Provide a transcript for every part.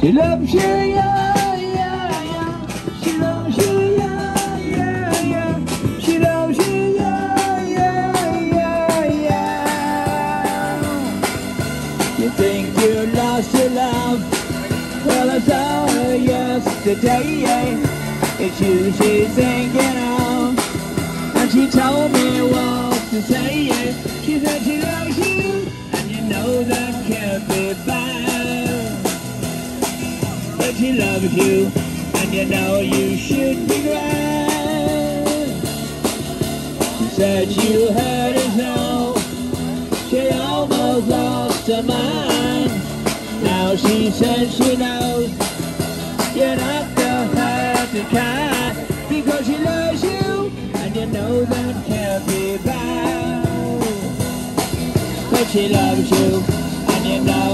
She loves you, yeah, yeah, yeah. She loves you, yeah, yeah, yeah. She loves you, yeah, yeah, yeah, yeah. You think you lost your love? Well, I saw her yesterday. It's you she's thinking of. And she told me what to say. She said she loves you, and you know that can't be bad. But she loves you, and you know you should be glad. She said you heard her so. She almost lost her mind. Now she says she knows you're not the hurt kind because she loves you and you know that can't be bad. But she loves you and you know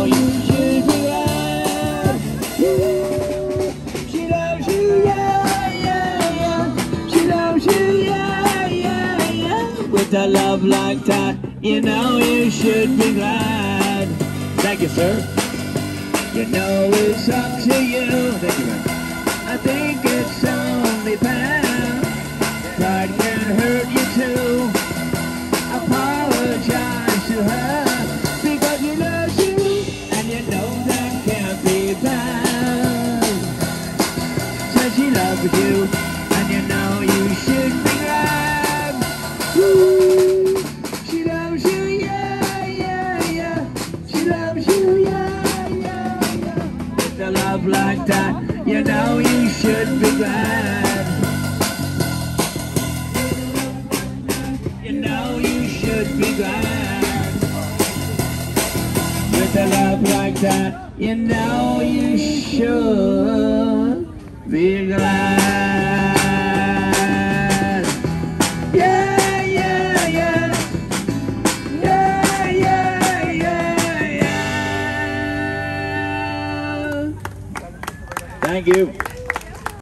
With a love like that, you know you should be glad. Thank you, sir. You know it's up to you. Thank you, man. I think it's only fair. Pride can hurt you too. Apologize to her because she loves you and you know that can't be bad. Said she loves you a love like that, you know you should be glad. You know you should be glad. With a love like that, you know you should be glad.